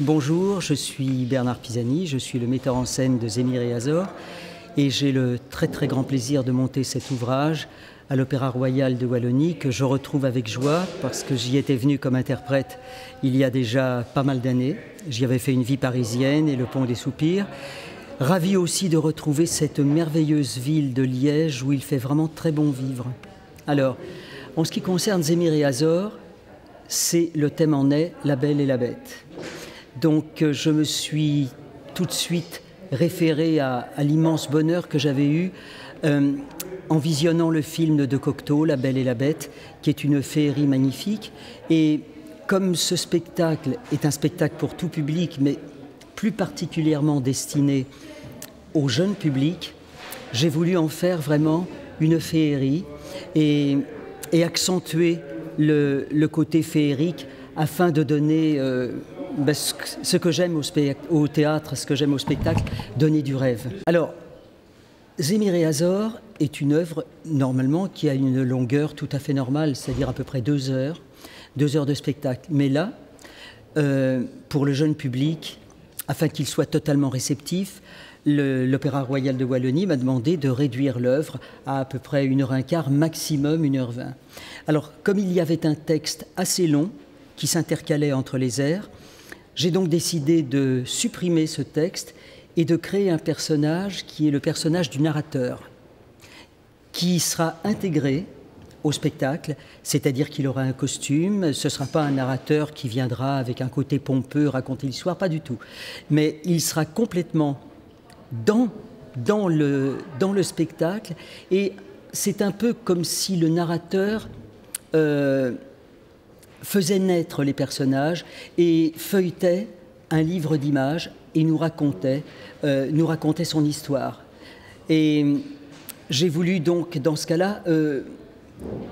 Bonjour, je suis Bernard Pisani, je suis le metteur en scène de Zémir et Azor et j'ai le très très grand plaisir de monter cet ouvrage à l'Opéra Royal de Wallonie que je retrouve avec joie parce que j'y étais venu comme interprète il y a déjà pas mal d'années. J'y avais fait une vie parisienne et le Pont des Soupirs. Ravi aussi de retrouver cette merveilleuse ville de Liège où il fait vraiment très bon vivre. Alors, en ce qui concerne Zémir et Azor, c'est le thème en est La Belle et la Bête. Donc euh, je me suis tout de suite référé à, l'immense bonheur que j'avais eu euh, en visionnant le film de Cocteau, La Belle et la Bête, qui est une féerie magnifique. Et comme ce spectacle est un spectacle pour tout public, mais plus particulièrement destiné au jeune public, j'ai voulu en faire vraiment une féerie et, accentuer le, côté féerique afin de donner... Euh, ben, ce que j'aime au, théâtre, ce que j'aime au spectacle, donner du rêve. Alors, Zémir et Azor est une œuvre normalement qui a une longueur tout à fait normale, c'est-à-dire à peu près deux heures, deux heures de spectacle. Mais là, euh, pour le jeune public, afin qu'il soit totalement réceptif, l'Opéra Royal de Wallonie m'a demandé de réduire l'œuvre à à peu près une heure un quart, maximum une heure vingt. Alors, comme il y avait un texte assez long qui s'intercalait entre les airs, j'ai donc décidé de supprimer ce texte et de créer un personnage qui est le personnage du narrateur, qui sera intégré au spectacle, c'est-à-dire qu'il aura un costume, ce ne sera pas un narrateur qui viendra avec un côté pompeux raconter l'histoire, pas du tout, mais il sera complètement dans, dans, le, dans le spectacle et c'est un peu comme si le narrateur euh, faisait naître les personnages et feuilletait un livre d'images et nous racontait, euh, nous racontait son histoire. Et j'ai voulu donc, dans ce cas-là, euh,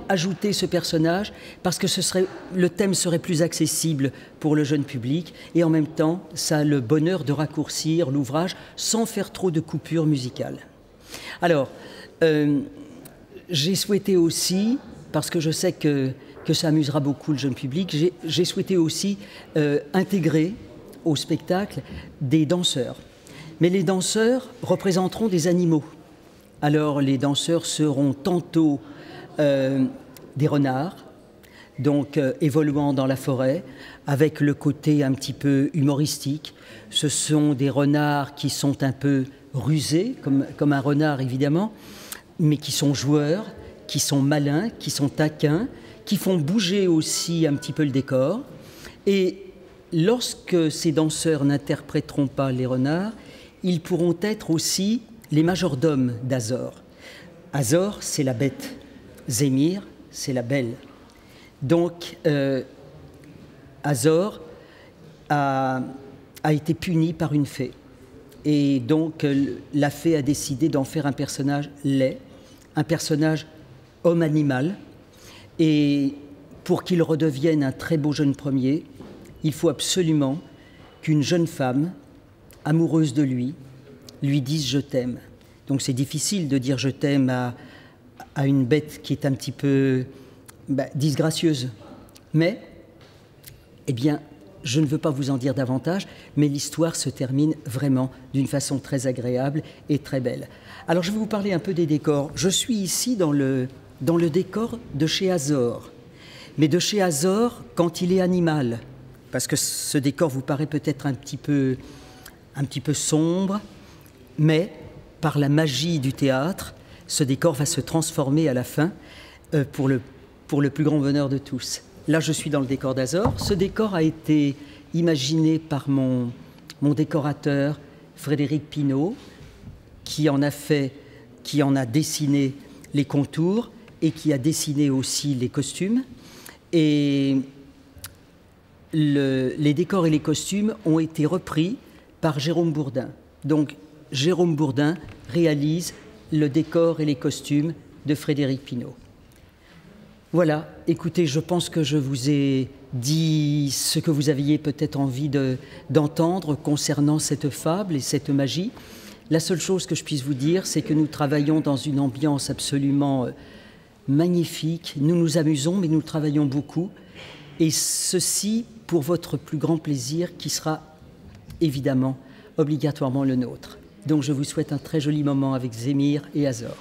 ajouter ce personnage parce que ce serait, le thème serait plus accessible pour le jeune public et en même temps, ça a le bonheur de raccourcir l'ouvrage sans faire trop de coupures musicales. Alors, euh, j'ai souhaité aussi, parce que je sais que que ça amusera beaucoup le jeune public. J'ai souhaité aussi euh, intégrer au spectacle des danseurs. Mais les danseurs représenteront des animaux. Alors les danseurs seront tantôt euh, des renards, donc euh, évoluant dans la forêt, avec le côté un petit peu humoristique. Ce sont des renards qui sont un peu rusés, comme, comme un renard évidemment, mais qui sont joueurs, qui sont malins, qui sont taquins, qui font bouger aussi un petit peu le décor. Et lorsque ces danseurs n'interpréteront pas les renards, ils pourront être aussi les majordomes d'Azor. Azor, c'est la bête. Zémir, c'est la belle. Donc, euh, Azor a, été puni par une fée. Et donc, euh, la fée a décidé d'en faire un personnage laid, un personnage homme-animal, et pour qu'il redevienne un très beau jeune premier, il faut absolument qu'une jeune femme, amoureuse de lui, lui dise je t'aime. Donc c'est difficile de dire je t'aime à, une bête qui est un petit peu bah, disgracieuse. Mais, eh bien, je ne veux pas vous en dire davantage, mais l'histoire se termine vraiment d'une façon très agréable et très belle. Alors je vais vous parler un peu des décors. Je suis ici dans le dans le décor de chez Azor. Mais de chez Azor quand il est animal, parce que ce décor vous paraît peut-être un petit peu un petit peu sombre, mais par la magie du théâtre, ce décor va se transformer à la fin euh, pour, le, pour le plus grand bonheur de tous. Là, je suis dans le décor d'Azor. Ce décor a été imaginé par mon, mon décorateur Frédéric Pinault, qui en a fait, qui en a dessiné les contours et qui a dessiné aussi les costumes. Et les décors et les costumes ont été repris par Jérôme Bourdin. Donc Jérôme Bourdin réalise le décor et les costumes de Frédéric Pinault. Voilà, écoutez, je pense que je vous ai dit ce que vous aviez peut-être envie d'entendre concernant cette fable et cette magie. La seule chose que je puisse vous dire, c'est que nous travaillons dans une ambiance absolument euh, magnifique. Nous nous amusons, mais nous travaillons beaucoup. Et ceci pour votre plus grand plaisir qui sera évidemment obligatoirement le nôtre. Donc je vous souhaite un très joli moment avec Zémir et Azor.